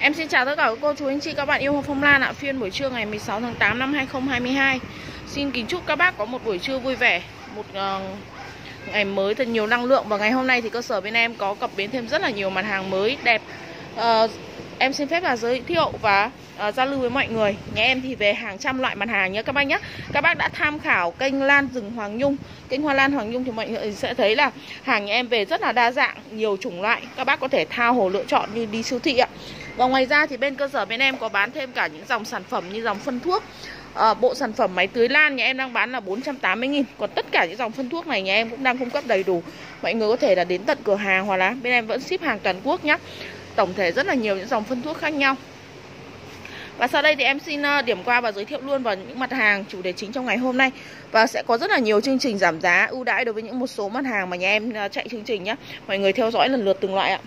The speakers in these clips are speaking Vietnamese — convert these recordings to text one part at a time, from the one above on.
Em xin chào tất cả các cô chú anh chị các bạn yêu Hoa Phong Lan ạ. Phiên buổi trưa ngày 16 tháng 8 năm 2022 Xin kính chúc các bác có một buổi trưa vui vẻ Một uh, ngày mới thật nhiều năng lượng. Và ngày hôm nay thì cơ sở bên em có cập bến thêm rất là nhiều mặt hàng mới đẹp. Uh, Em xin phép là giới thiệu và uh, giao lưu với mọi người. Nhà em thì về hàng trăm loại mặt hàng nhé các bác nhé. Các bác đã tham khảo kênh Lan Rừng Hoàng Nhung. Kênh Hoa Lan Hoàng Nhung thì mọi người sẽ thấy là Hàng nhà em về rất là đa dạng, nhiều chủng loại. Các bác có thể thao hồ lựa chọn như đi siêu thị ạ và ngoài ra thì bên cơ sở bên em có bán thêm cả những dòng sản phẩm như dòng phân thuốc. À, Bộ sản phẩm máy tưới lan nhà em đang bán là 480 nghìn. Còn tất cả những dòng phân thuốc này nhà em cũng đang cung cấp đầy đủ. Mọi người có thể là đến tận cửa hàng hoặc là bên em vẫn ship hàng toàn quốc nhé Tổng thể rất là nhiều những dòng phân thuốc khác nhau. Và sau đây thì em xin ờ, điểm qua và giới thiệu luôn vào những mặt hàng chủ đề chính trong ngày hôm nay. Và sẽ có rất là nhiều chương trình giảm giá ưu đãi đối với những một số mặt hàng mà nhà em ờ, chạy chương trình nhé Mọi người theo dõi lần lượt từng loại ạ.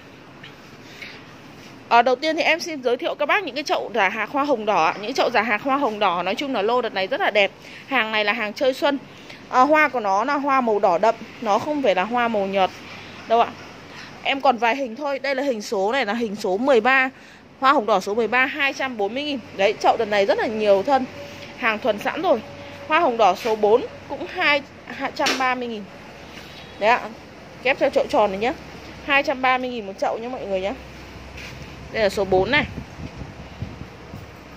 À, đầu tiên thì em xin giới thiệu các bác những cái chậu giả hạt hoa hồng đỏ Những chậu giả hạt hoa hồng đỏ nói chung là lô đợt này rất là đẹp. Hàng này là hàng chơi xuân. À, Hoa của nó là hoa màu đỏ đậm Nó không phải là hoa màu nhợt. Đâu ạ? Em còn vài hình thôi. Đây là hình số này là hình số 13 Hoa hồng đỏ số 13 240 nghìn. Đấy chậu đợt này rất là nhiều thân. Hàng thuần sẵn rồi. Hoa hồng đỏ số 4 cũng 2, 230 nghìn. Đấy ạ. Kép theo chậu tròn này nhé 230 nghìn một chậu nhé mọi người nhé đây là số 4 này.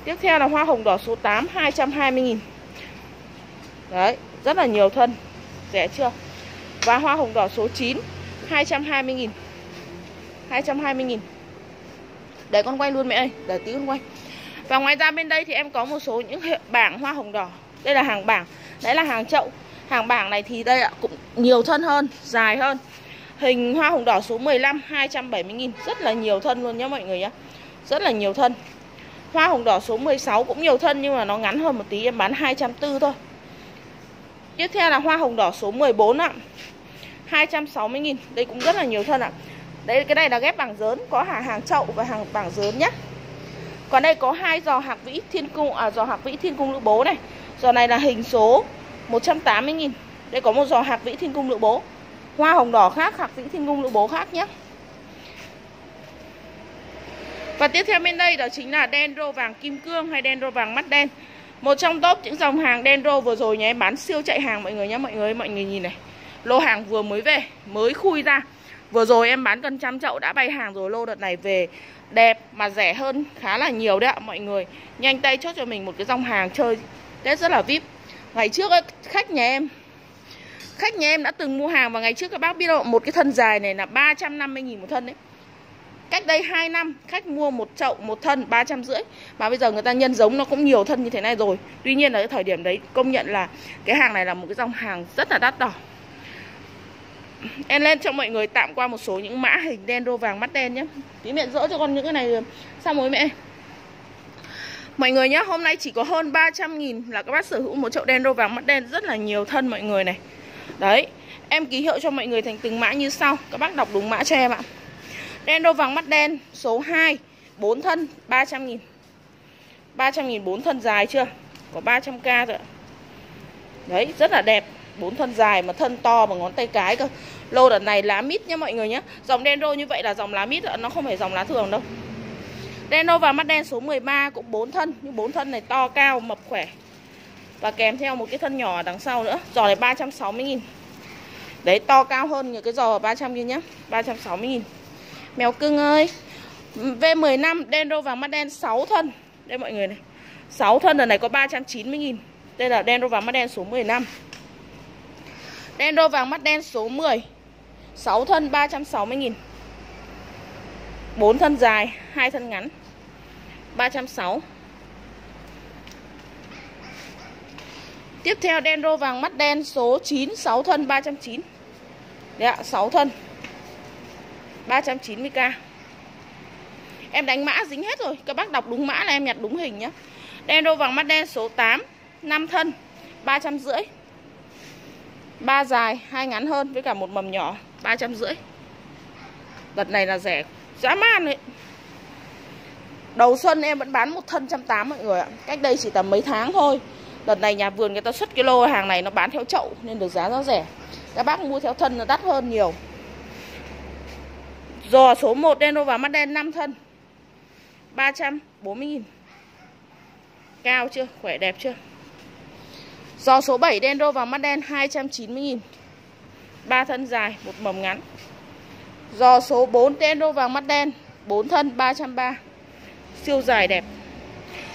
Tiếp theo là hoa hồng đỏ số 8 220 000 Đấy, rất là nhiều thân. Rẻ chưa? Và hoa hồng đỏ số 9 220 000 220 000 Để con quay luôn mẹ ơi Để tí con quay. Và ngoài ra bên đây thì em có một số những bảng hoa hồng đỏ. Đây là hàng bảng. Đấy là hàng chậu. Hàng bảng này thì đây ạ cũng nhiều thân hơn Dài hơn. Hình hoa hồng đỏ số 15 270 000 Rất là nhiều thân luôn nhá mọi người nhá. Rất là nhiều thân. Hoa hồng đỏ số 16 cũng nhiều thân Nhưng mà nó ngắn hơn một tí, em bán 240 thôi. Tiếp theo là hoa hồng đỏ số 14 ạ. 260 000 Đây cũng rất là nhiều thân ạ. Đây, cái này là ghép bảng dớn, Có hàng hàng chậu và hàng bảng dớn nhá. Còn đây có hai giò hạc vĩ thiên cung À giò hạc vĩ thiên cung lữ bố này. Giò này là hình số 180 000 Đây có một giò hạc vĩ thiên cung lữ bố. Hoa hồng đỏ khác, hạc dĩ thiên cung lũ bố khác nhé. Và tiếp theo bên đây đó chính là dendro vàng kim cương hay dendro vàng mắt đen. Một trong top những dòng hàng dendro vừa rồi nhé em bán siêu chạy hàng mọi người nhé Mọi người mọi người nhìn này. Lô hàng vừa mới về, mới khui ra. Vừa rồi em bán gần trăm chậu đã bay hàng rồi Lô đợt này về đẹp mà rẻ hơn khá là nhiều đấy ạ mọi người. Nhanh tay chốt cho mình một cái dòng hàng chơi Tết rất là VIP. Ngày trước ấy, khách nhà em Khách nhà em đã từng mua hàng vào ngày trước các bác biết không? Một cái thân dài này là 350.000 một thân đấy Cách đây 2 năm khách mua một chậu một thân 350 Mà bây giờ người ta nhân giống nó cũng nhiều thân như thế này rồi. Tuy nhiên là cái thời điểm đấy công nhận là Cái hàng này là một cái dòng hàng rất là đắt đỏ. Em lên cho mọi người tạm qua một số những mã hình đen đô vàng mắt đen nhé. Tí mẹ dỡ cho con những cái này Xong rồi mẹ? Mọi người nhé, hôm nay chỉ có hơn 300 nghìn là các bác sở hữu một chậu đen đô vàng mắt đen rất là nhiều thân mọi người này. Đấy, Em ký hiệu cho mọi người thành từng mã như sau. Các bác đọc đúng mã cho em ạ. Đen đô vàng mắt đen, số 2 4 thân 300 nghìn. 300 nghìn 4 thân dài chưa? Có 300k rồi Đấy, rất là đẹp. 4 thân dài mà thân to bằng ngón tay cái cơ. Lô đợt này lá mít nhá mọi người nhá. Dòng đen đô như vậy là dòng lá mít Nó không phải dòng lá thường đâu. Đen đô và mắt đen số 13 cũng 4 thân. Nhưng 4 thân này to cao, mập khỏe và kèm theo một cái thân nhỏ đằng sau nữa. Giò này 360 nghìn. Đấy, to cao hơn những cái giò 300 nghìn nhá. 360 nghìn. Mèo cưng ơi. V15 Dendro vàng mắt đen 6 thân. Đây mọi người này. 6 thân lần này có 390 nghìn. Đây là Dendro vàng mắt đen số 15 Dendro vàng mắt đen số 10 6 thân 360 nghìn. 4 thân dài 2 thân ngắn. 360 Tiếp theo đen rô vàng mắt đen số 9 6 thân 390 Đấy ạ 6 thân. 390k Em đánh mã dính hết rồi. Các bác đọc đúng mã là em nhặt đúng hình nhá. Đen rô vàng mắt đen số 8 5 thân 350 3 dài, hai ngắn hơn với cả một mầm nhỏ 350 Đợt này là rẻ Dã man đấy Đầu xuân em vẫn bán một thân trăm tám mọi người ạ. Cách đây chỉ tầm mấy tháng thôi. Đợt này nhà vườn người ta xuất cái lô hàng này nó bán theo chậu nên được giá nó rẻ. Các bác mua theo thân nó đắt hơn nhiều. Giò số 1 đen và mắt đen 5 thân. 340 000 Cao chưa? Khỏe đẹp chưa? Giò số 7 đen rô vàng mắt đen 290 000 3 thân dài, một mầm ngắn Giò số 4 đen rô vàng mắt đen 4 thân 330 Siêu dài đẹp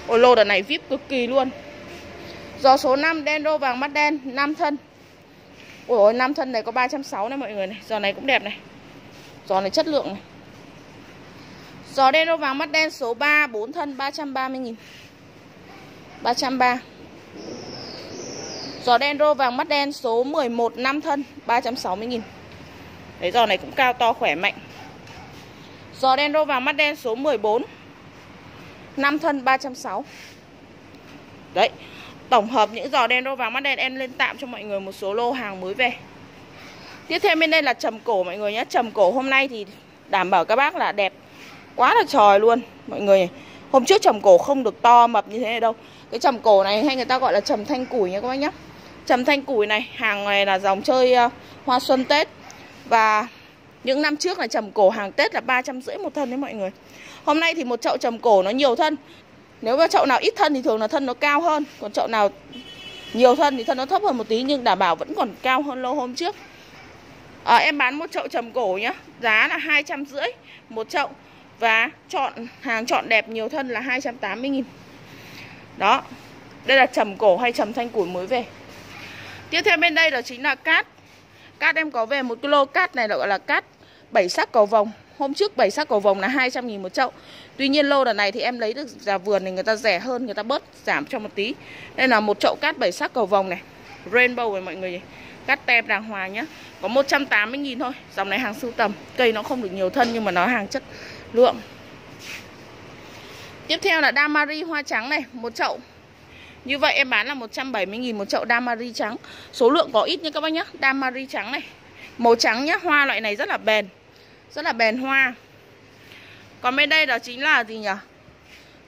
Ôi lô đợt này VIP cực kỳ luôn Giò số 5 đen, đô, vàng, mắt đen 5 thân. Ôi ôi 5 thân này có 360 này mọi người này. Giò này cũng đẹp này. Giò này chất lượng này. Giò đen, đô, vàng, mắt đen số 3 4 thân 330 nghìn. 330 Giò đen rô vàng, mắt đen số 11 5 thân 360 nghìn. Đấy, giò này cũng cao to, khỏe mạnh. Giò đen rô vàng, mắt đen số 14 5 thân 360 Đấy. Tổng hợp những giò đen rô vàng mắt đen em lên tạm cho mọi người một số lô hàng mới về. Tiếp theo bên đây là trầm cổ mọi người nhé. Trầm cổ hôm nay thì đảm bảo các bác là đẹp Quá là trời luôn. Mọi người Hôm trước trầm cổ không được to mập như thế này đâu. Cái trầm cổ này hay người ta gọi là trầm thanh củi nha các bác nhé. Trầm thanh củi này Hàng này là dòng chơi uh, hoa xuân Tết. Và những năm trước là trầm cổ hàng Tết là ba trăm rưỡi một thân đấy mọi người. Hôm nay thì một chậu trầm cổ nó nhiều thân. Nếu mà chậu nào ít thân thì thường là thân nó cao hơn Còn chậu nào nhiều thân thì thân nó thấp hơn một tí Nhưng đảm bảo vẫn còn cao hơn lâu hôm trước. À, Em bán một chậu trầm cổ nhá Giá là hai trăm rưỡi một chậu Và chọn hàng chọn đẹp nhiều thân là 280 nghìn. Đó Đây là trầm cổ hay trầm thanh củi mới về. Tiếp theo bên đây đó chính là cát. Cát em có về một kg cát này gọi là cát bảy sắc cầu vồng. Hôm trước bảy sắc cầu vồng là 200 nghìn một chậu. Tuy nhiên lô đợt này thì em lấy được giá vườn thì người ta rẻ hơn Người ta bớt giảm cho một tí. Đây là một chậu cát bảy sắc cầu vồng này Rainbow này mọi người Cát tem đàng hoàng nhá. Có 180 nghìn thôi Dòng này hàng sưu tầm. Cây nó không được nhiều thân nhưng mà nó hàng chất lượng. Tiếp theo là Damari hoa trắng này Một chậu. Như vậy em bán là 170.000 một chậu damari trắng. Số lượng có ít nha các bác nhé Damari trắng này Màu trắng nhá, hoa loại này rất là bền Rất là bền hoa. Còn bên đây đó chính là gì nhỉ?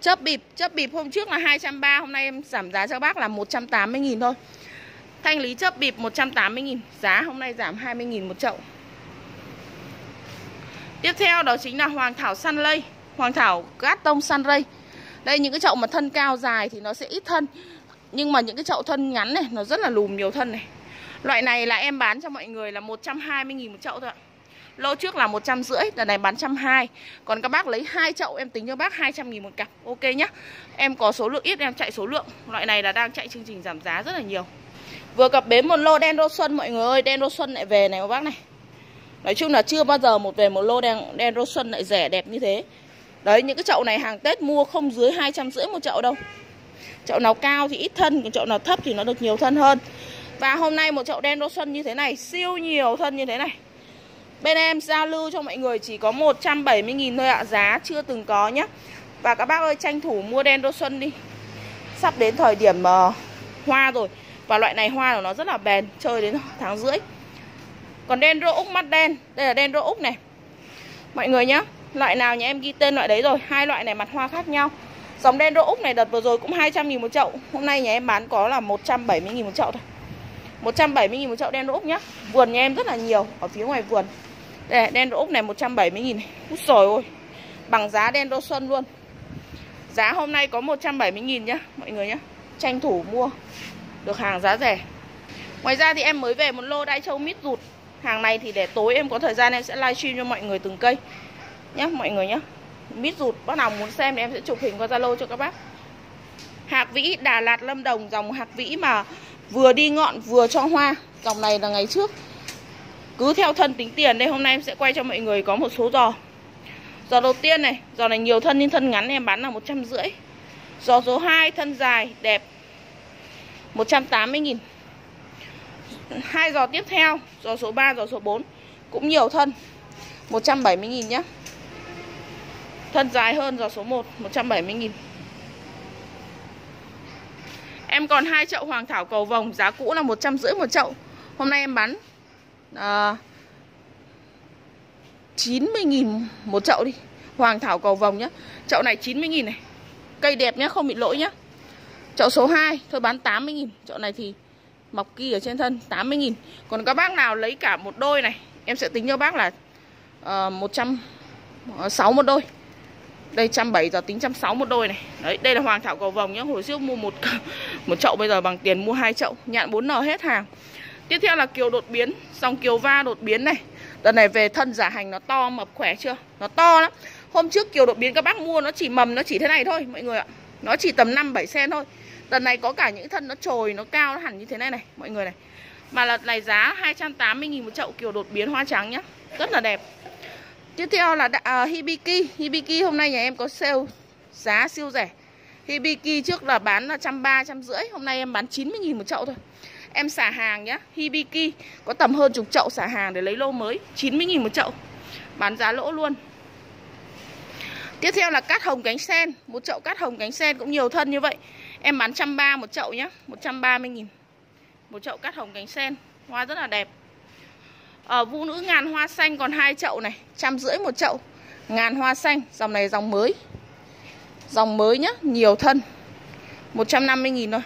Chớp bịp, chớp bịp hôm trước là 230 Hôm nay em giảm giá cho bác là 180.000 thôi. Thanh lý chớp bịp 180.000 Giá hôm nay giảm 20.000 một chậu. Tiếp theo đó chính là Hoàng Thảo săn Lây Hoàng Thảo Gát Tông săn lây. đây những cái chậu mà thân cao dài thì nó sẽ ít thân Nhưng mà những cái chậu thân ngắn này Nó rất là lùm nhiều thân này. Loại này là em bán cho mọi người là 120.000 một chậu thôi ạ. Lô trước là 150 lần này bán 120 Còn các bác lấy hai chậu em tính cho bác 200.000 một cặp. Ok nhá. Em có số lượng ít em chạy số lượng. Loại này là đang chạy chương trình giảm giá rất là nhiều. Vừa cập bến một lô đen đô xuân mọi người ơi Đen đô xuân lại về này các bác này. Nói chung là chưa bao giờ một về một lô đen, đen đô xuân lại rẻ đẹp như thế. Đấy những cái chậu này hàng Tết mua không dưới hai trăm rưỡi một chậu đâu. Chậu nào cao thì ít thân Còn chậu nào thấp thì nó được nhiều thân hơn. Và hôm nay một chậu đen đô xuân như thế này Siêu nhiều thân như thế này. Bên em giao lưu cho mọi người chỉ có 170.000 thôi ạ Giá chưa từng có nhé Và các bác ơi tranh thủ mua đen đô xuân đi. Sắp đến thời điểm uh, hoa rồi. Và loại này hoa của nó rất là bền Chơi đến tháng rưỡi. Còn đen rô úc mắt đen Đây là đen rô úc này. Mọi người nhé Loại nào nhà em ghi tên loại đấy rồi Hai loại này mặt hoa khác nhau. Dòng đen rô Úc này đợt vừa rồi cũng 200 nghìn một chậu Hôm nay nhà em bán có là 170 nghìn một chậu thôi. 170 nghìn một chậu đen rô Úc nhá. Vườn nhà em rất là nhiều Ở phía ngoài vườn. Đây đen rô Úc này 170 nghìn. Úi rồi ôi Bằng giá đen đô Xuân luôn. Giá hôm nay có 170 nghìn nhá, Mọi người nhá. Tranh thủ mua, Được hàng giá rẻ. Ngoài ra thì em mới về một lô đai châu mít rụt. Hàng này thì để tối em có thời gian em sẽ livestream cho mọi người từng cây. Nhé mọi người nhá. mít rụt, bác nào muốn xem thì em sẽ chụp hình qua zalo cho các bác. Hạc vĩ, đà lạt, lâm đồng, dòng hạc vĩ mà vừa đi ngọn vừa cho hoa. Dòng này là ngày trước cứ theo thân tính tiền đây, hôm nay em sẽ quay cho mọi người có một số giò. Giò đầu tiên này, giò này nhiều thân nhưng thân ngắn em bán là một trăm rưỡi. Giò số 2 thân dài, đẹp 180 nghìn. Hai giò tiếp theo, giò số 3 giò số 4 cũng nhiều thân 170 nghìn nhé Thân dài hơn giò số 1 170 nghìn. Em còn hai chậu hoàng thảo cầu vồng, Giá cũ là 150 một chậu. Hôm nay em bán à, 90.000 một chậu đi. Hoàng thảo cầu vồng nhá. Chậu này 90.000 này. Cây đẹp nhá không bị lỗi nhá. Chậu số 2 thôi bán 80.000 Chậu này thì mọc kỳ ở trên thân 80.000 Còn các bác nào lấy cả một đôi này Em sẽ tính cho bác là ờ, ờ, uh, 160 một đôi. Đây trăm bảy giờ tính trăm sáu một đôi này. Đấy đây là hoàng thảo cầu vồng nhá. Hồi trước mua một một chậu bây giờ bằng tiền mua hai chậu. Nhạn 4N hết hàng. Tiếp theo là kiều đột biến. Dòng kiều va đột biến này. Đợt này về thân giả hành nó to mập khỏe chưa? Nó to lắm. Hôm trước kiều đột biến các bác mua nó chỉ mầm nó chỉ thế này thôi mọi người ạ. Nó chỉ tầm 5-7 sen thôi. Đợt này có cả những thân nó trồi nó cao nó hẳn như thế này này mọi người này. Mà lần này giá 280.000 một chậu kiều đột biến hoa trắng nhá. Rất là đẹp. Tiếp theo là uh, Hibiki. Hibiki hôm nay nhà em có sale giá siêu rẻ. Hibiki trước là bán là trăm ba trăm rưỡi. Hôm nay em bán 90.000 một chậu thôi. Em xả hàng nhá, Hibiki. Có tầm hơn chục chậu xả hàng để lấy lô mới 90.000 một chậu. Bán giá lỗ luôn. Tiếp theo là cát hồng cánh sen. Một chậu cát hồng cánh sen cũng nhiều thân như vậy. Em bán trăm ba một chậu nhá 130.000 Một chậu cát hồng cánh sen, Hoa rất là đẹp. Ở Vũ nữ ngàn hoa xanh còn hai chậu này, Trăm rưỡi một chậu. Ngàn hoa xanh, Dòng này dòng mới. Dòng mới nhá, Nhiều thân. 150.000 thôi.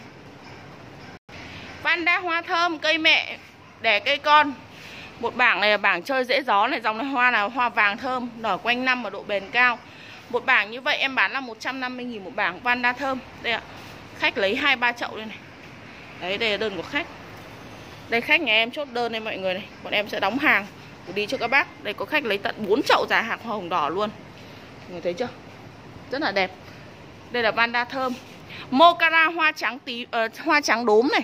Panda hoa thơm cây mẹ Đẻ cây con. Một bảng này là bảng chơi dễ gió này Dòng này hoa là hoa vàng thơm Nở quanh năm ở độ bền cao. Một bảng như vậy em bán là 150.000 một bảng Panda thơm. Đây ạ Khách lấy hai ba chậu đây này. Đấy đây là đơn của khách. Đây khách nhà em chốt đơn đây mọi người này. Bọn em sẽ đóng hàng đi cho các bác. Đây có khách lấy tận 4 chậu giả hạt hoa hồng đỏ luôn. Người thấy chưa? Rất là đẹp. Đây là vanda thơm. Mocara hoa trắng tí uh, hoa trắng đốm này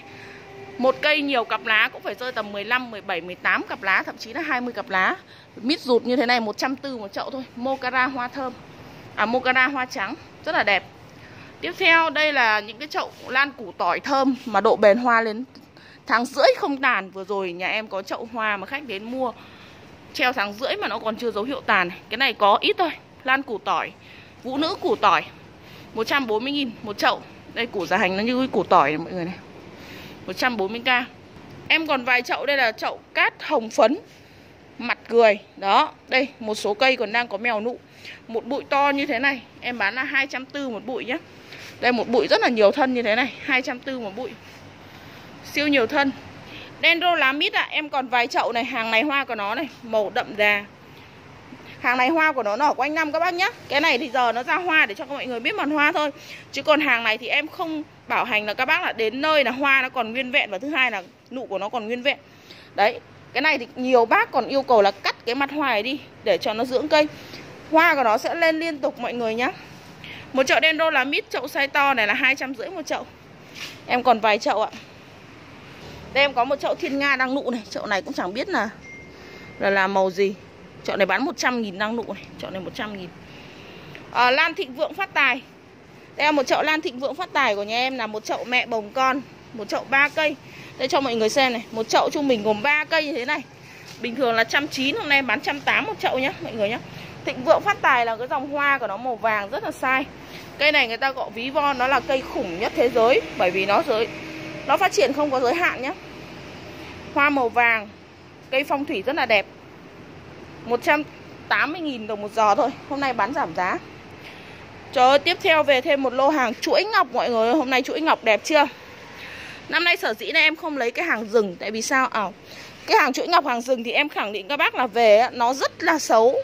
một cây nhiều cặp lá cũng phải rơi tầm 15, 17, 18 cặp lá Thậm chí là 20 cặp lá. Mít rụt như thế này 140 một chậu thôi. Mocara hoa thơm. À Mocara hoa trắng. Rất là đẹp. Tiếp theo đây là những cái chậu lan củ tỏi thơm Mà độ bền hoa lên Tháng rưỡi không tàn. Vừa rồi nhà em có chậu hoa mà khách đến mua. Treo tháng rưỡi mà nó còn chưa dấu hiệu tàn. Cái này có ít thôi. Lan củ tỏi. Vũ nữ củ tỏi. 140.000 một chậu. Đây củ giá hành nó như củ tỏi này mọi người này. 140k Em còn vài chậu đây là chậu cát hồng phấn. Mặt cười. Đó Đây một số cây còn đang có mèo nụ. Một bụi to như thế này Em bán là 240 một bụi nhé Đây một bụi rất là nhiều thân như thế này 240 một bụi. Siêu nhiều thân. Dendro lá mít ạ à, Em còn vài chậu này Hàng này hoa của nó này Màu đậm đà. Hàng này hoa của nó nở quanh năm các bác nhé Cái này thì giờ nó ra hoa để cho các mọi người biết màn hoa thôi. Chứ còn hàng này thì em không bảo hành là các bác là đến nơi là hoa nó còn nguyên vẹn Và thứ hai là nụ của nó còn nguyên vẹn. Đấy Cái này thì nhiều bác còn yêu cầu là cắt cái mặt hoa này đi Để cho nó dưỡng cây. Hoa của nó sẽ lên liên tục mọi người nhé Một chậu đen đô là mít chậu size to này là hai trăm rưỡi một chậu. Em còn vài chậu ạ. Đây em có một chậu thiên nga đang nụ này Chậu này cũng chẳng biết là là, là màu gì. Chậu này bán 100 nghìn đang nụ này Chậu này 100 nghìn. À, Lan thịnh vượng phát tài. Đây là một chậu lan thịnh vượng phát tài của nhà em Là một chậu mẹ bồng con, Một chậu 3 cây. Đây cho mọi người xem này, Một chậu trung bình gồm 3 cây như thế này. Bình thường là 190 Hôm nay bán 180 một chậu nhá, mọi người nhá. Thịnh vượng phát tài là cái dòng hoa của nó màu vàng rất là sai. Cây này người ta gọi ví von, Nó là cây khủng nhất thế giới, Bởi vì nó giới, nó phát triển không có giới hạn nhé Hoa màu vàng, Cây phong thủy rất là đẹp. 180.000 đồng một giò thôi, Hôm nay bán giảm giá. Trời ơi, tiếp theo về thêm một lô hàng chuỗi ngọc mọi người Hôm nay chuỗi ngọc đẹp chưa? Năm nay sở dĩ này em không lấy cái hàng rừng Tại vì sao? À, Cái hàng chuỗi ngọc hàng rừng thì em khẳng định các bác là về Nó rất là xấu.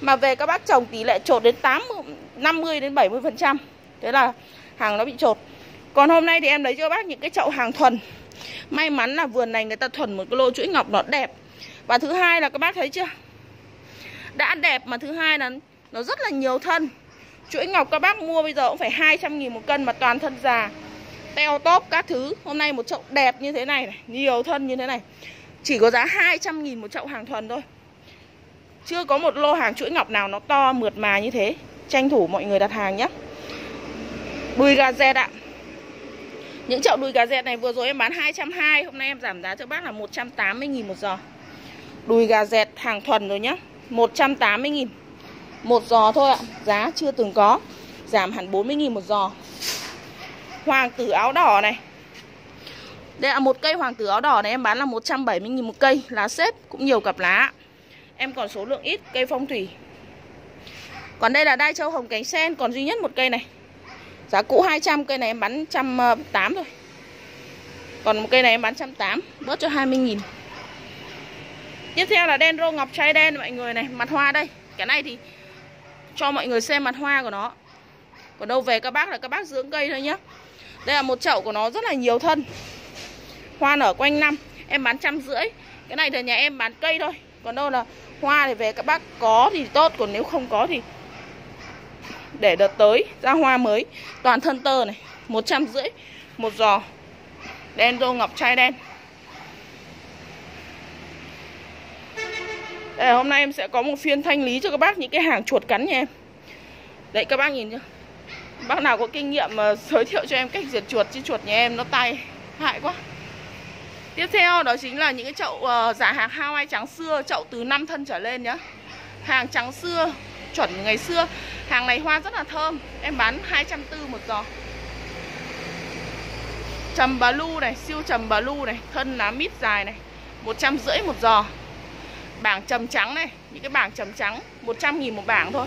Mà về các bác trồng tỷ lệ trột đến 80, 50 đến 70% Thế là hàng nó bị trột. Còn hôm nay thì em lấy cho các bác những cái chậu hàng thuần. May mắn là vườn này người ta thuần một cái lô chuỗi ngọc nó đẹp. Và thứ hai là các bác thấy chưa? Đã đẹp mà thứ hai là nó rất là nhiều thân. Chuỗi ngọc các bác mua bây giờ cũng phải 200 nghìn một cân mà toàn thân già. Teo top các thứ. Hôm nay một chậu đẹp như thế này, này Nhiều thân như thế này. Chỉ có giá 200 nghìn một chậu hàng thuần thôi. Chưa có một lô hàng chuỗi ngọc nào nó to mượt mà như thế. Tranh thủ mọi người đặt hàng nhé. Đùi gà dẹt ạ. Những chậu đùi gà dẹt này vừa rồi em bán 220 Hôm nay em giảm giá cho bác là 180.000 một giò. Đùi gà dẹt hàng thuần rồi nhá. 180 nghìn. Một giò thôi ạ, Giá chưa từng có, Giảm hẳn 40.000 một giò. Hoàng tử áo đỏ này. Đây là một cây hoàng tử áo đỏ này em bán là 170.000 một cây, Lá xếp cũng nhiều cặp lá Em còn số lượng ít, cây phong thủy. Còn đây là đai châu hồng cánh sen, Còn duy nhất một cây này. Giá cũ 200 cây này em bán 180 thôi. Còn một cây này em bán 180 Bớt cho 20.000 Tiếp theo là đen rô ngọc trai đen, mọi người này, Mặt hoa đây. Cái này thì cho mọi người xem mặt hoa của nó. Còn đâu về các bác là các bác dưỡng cây thôi nhá. Đây là một chậu của nó rất là nhiều thân. Hoa nở quanh năm, Em bán trăm rưỡi. Cái này thì nhà em bán cây thôi. Còn đâu là hoa thì về các bác có thì tốt, Còn nếu không có thì Để đợt tới ra hoa mới. Toàn thân tơ này, một trăm rưỡi, một giò. Đen rô, ngọc trai đen. Đây, hôm nay em sẽ có một phiên thanh lý cho các bác những cái hàng chuột cắn nha em. Đấy các bác nhìn chưa? Bác nào có kinh nghiệm mà giới thiệu cho em cách diệt chuột chứ chuột nhà em nó tay hại quá. Tiếp theo đó chính là những cái chậu uh, giả hàng Hawaii trắng xưa Chậu từ 5 thân trở lên nhá. Hàng trắng xưa chuẩn ngày xưa. Hàng này hoa rất là thơm. Em bán 240 một giò. Trầm bà lu này, siêu trầm bà lu này Thân lá mít dài này 150 một giò. Bảng trầm trắng này. Những cái bảng trầm trắng 100 nghìn một bảng thôi.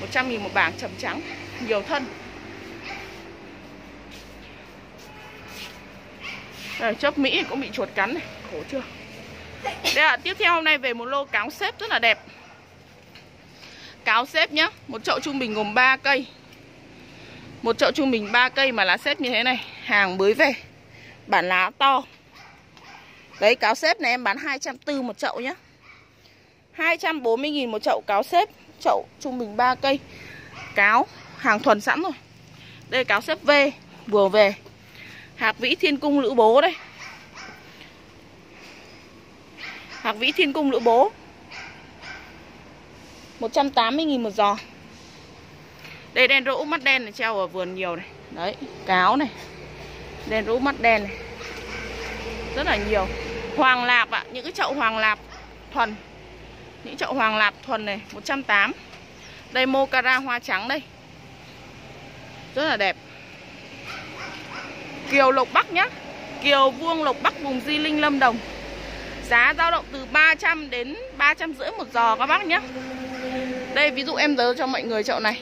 100 nghìn một bảng trầm trắng Nhiều thân. Đây, chớp Mỹ cũng bị chuột cắn này Khổ chưa? Đây là tiếp theo hôm nay về một lô cáo xếp rất là đẹp. Cáo xếp nhá Một chậu trung bình gồm 3 cây. Một chậu trung bình 3 cây mà lá xếp như thế này Hàng mới về Bản lá to. Đấy cáo xếp này em bán 240 một chậu nhá. 240.000 một chậu cáo xếp Chậu trung bình 3 cây. Cáo hàng thuần sẵn rồi. Đây cáo xếp V Vừa về. Hạc vĩ thiên cung lữ bố đây. Hạc vĩ thiên cung lữ bố. 180.000 một giò. Đây đen rũ mắt đen này treo ở vườn nhiều này. Đấy cáo này. Đen rũ mắt đen này. Rất là nhiều. Hoàng lạp ạ à, Những cái chậu hoàng lạp thuần những chậu hoàng lạp thuần này 180 Đây mocara hoa trắng đây. Rất là đẹp. Kiều Lộc Bắc nhá. Kiều Vuông Lộc Bắc vùng Di Linh Lâm Đồng. Giá dao động từ 300 đến 350 một giò các bác nhé Đây, ví dụ em giới cho mọi người chậu này.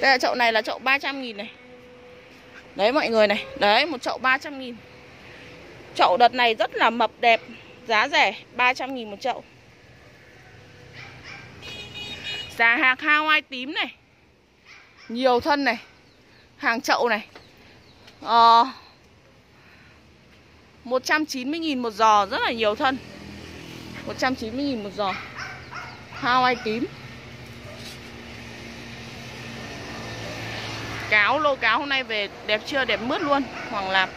Đây là chậu này là chậu 300 nghìn này. Đấy, mọi người này. Đấy, một chậu 300 nghìn. Chậu đợt này rất là mập đẹp, Giá rẻ 300 nghìn một chậu. Giá hạc Hawaii tím này. Nhiều thân này. Hàng chậu này. Ờ, 190.000 một giò Rất là nhiều thân. 190.000 một giò. Hawaii tím. Cáo, lô cáo hôm nay về đẹp chưa? Đẹp mướt luôn Hoàng Lạp.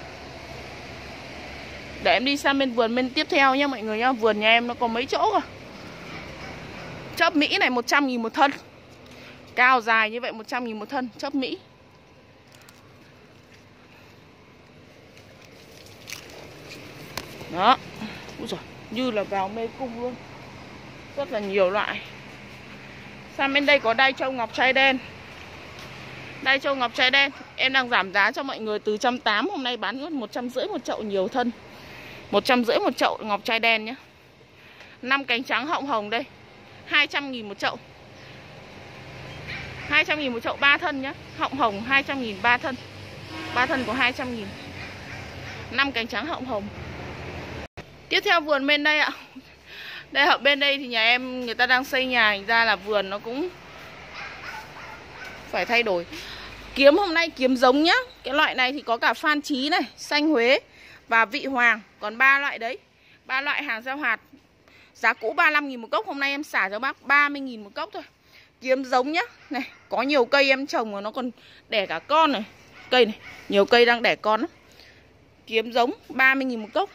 Để em đi sang bên vườn bên tiếp theo nhé mọi người nhá. Vườn nhà em nó có mấy chỗ cơ. Chớp Mỹ này 100 nghìn một thân. Cao dài như vậy 100 nghìn một thân. Chớp Mỹ. Đó. Úi dồi, Như là vào mê cung luôn. Rất là nhiều loại. Sang bên đây có đai trâu ngọc trai đen. Đai trâu ngọc trai đen. Em đang giảm giá cho mọi người từ 180 Hôm nay bán hơn 150 một chậu nhiều thân. 150 một chậu ngọc trai đen nhé 5 cánh trắng họng hồng đây. 200 nghìn một chậu. 200 nghìn một chậu 3 thân nhá. Họng hồng 200 nghìn 3 thân. 3 thân có 200 nghìn. 5 cánh trắng họng hồng. Tiếp theo vườn bên đây ạ. Đây, ở bên đây thì nhà em, người ta đang xây nhà, Thành ra là vườn nó cũng Phải thay đổi. Kiếm hôm nay kiếm giống nhá. Cái loại này thì có cả phan trí này, Xanh Huế và vị hoàng. Còn ba loại đấy. Ba loại hàng giao hạt. Giá cũ 35.000 một cốc, Hôm nay em xả cho bác 30.000 một cốc thôi. Kiếm giống nhá. Này, có nhiều cây em trồng mà nó còn đẻ cả con này. Cây này, Nhiều cây đang đẻ con lắm Kiếm giống 30.000 một cốc.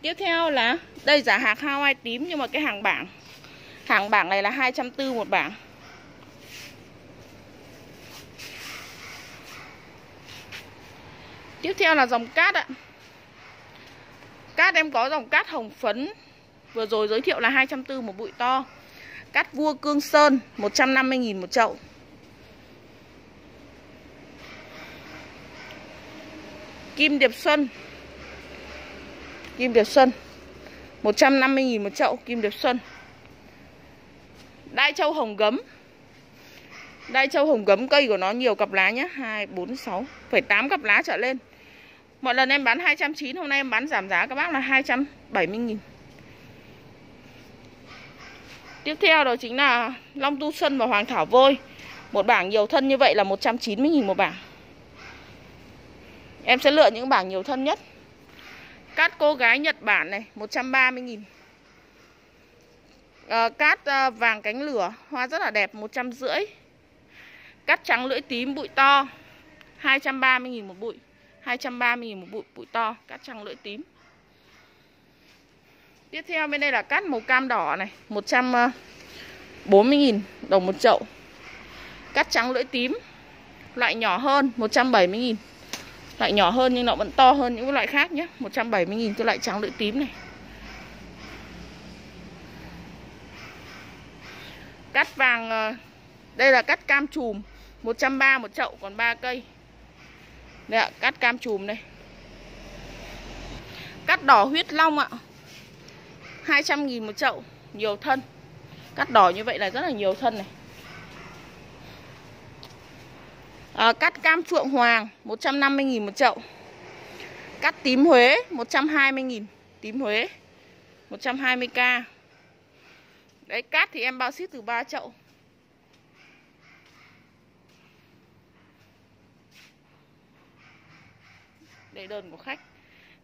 Tiếp theo là, Đây giả hạt Hawaii tím Nhưng mà cái hàng bảng. Hàng bảng này là 240 một bảng. Tiếp theo là dòng cát ạ. Cát em có dòng cát hồng phấn. Vừa rồi giới thiệu là 240 một bụi to. Cắt vua cương sơn 150.000 một chậu. Kim Điệp Xuân. Kim Điệp Xuân 150.000 một chậu Kim Điệp Xuân. Đai châu hồng gấm. Đai châu hồng gấm cây của nó nhiều cặp lá nhé 2, 4, 6 Phải 8 cặp lá trở lên. Mọi lần em bán 290 Hôm nay em bán giảm giá các bác là 270.000 Tiếp theo đó chính là Long Tu Xuân và Hoàng Thảo Vôi. Một bảng nhiều thân như vậy là 190.000 một bảng. Em sẽ lựa những bảng nhiều thân nhất. Cát cô gái Nhật Bản này 130.000 à, ờ, Cát à, vàng cánh lửa Hoa rất là đẹp 150 Cát trắng lưỡi tím bụi to 230.000 một bụi. 230.000 một bụi bụi to. Cát trắng lưỡi tím. Tiếp theo bên đây là cát màu cam đỏ này 140.000 ờ, đồng một chậu. Cát trắng lưỡi tím Loại nhỏ hơn 170.000 Loại nhỏ hơn nhưng nó vẫn to hơn những loại khác nhé 170.000 cái loại trắng lưỡi tím này. Cắt vàng ờ, Đây là cắt cam chùm 130 một chậu còn 3 cây. Đây ạ, cắt cam chùm đây. Cắt đỏ huyết long ạ. 200 nghìn một chậu Nhiều thân. Cắt đỏ như vậy là rất là nhiều thân này. À, Cắt cam phượng hoàng 150 nghìn một chậu. Cắt tím Huế 120 nghìn. Tím Huế 120k Đấy cát thì em bao ship từ 3 chậu. Đây đơn của khách.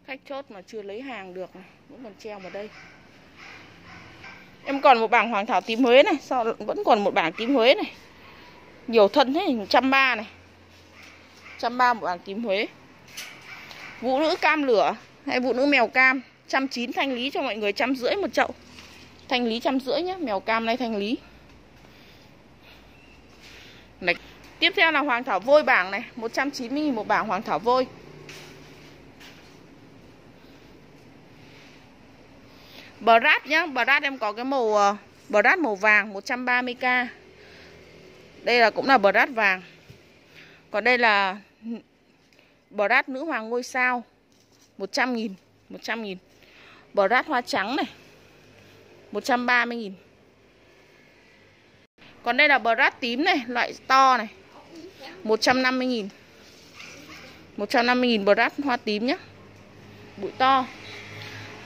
Khách chốt mà chưa lấy hàng được này Vẫn còn treo vào đây. Em còn một bảng hoàng thảo tím Huế này, Sao vẫn còn một bảng tím Huế này? Nhiều thân thế 130 này. 130 một bảng tím Huế. Vũ nữ cam lửa Hay vũ nữ mèo cam? trăm chín thanh lý cho mọi người trăm rưỡi một chậu. Thanh lý trăm rưỡi nhé Mèo cam này thanh lý. Này. Tiếp theo là hoàng thảo vôi bảng này 190.000 một bảng hoàng thảo vôi. Brad nhá, Brad em có cái màu ờ, Brad màu vàng 130k. Đây là cũng là Brad vàng. Còn đây là Brad nữ hoàng ngôi sao 100 nghìn 100 nghìn Brad hoa trắng này 130 nghìn Còn đây là Brad tím này Loại to này 150 nghìn 150 nghìn Brad hoa tím nhá Bụi to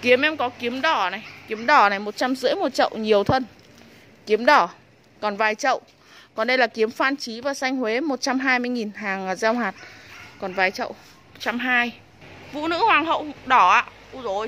Kiếm em có kiếm đỏ này. Kiếm đỏ này 150 một chậu nhiều thân. Kiếm đỏ, Còn vài chậu. Còn đây là kiếm phan trí và xanh Huế 120.000 hàng à, gieo hạt. Còn vài chậu 120 Vũ nữ hoàng hậu đỏ ạ. Úi dồi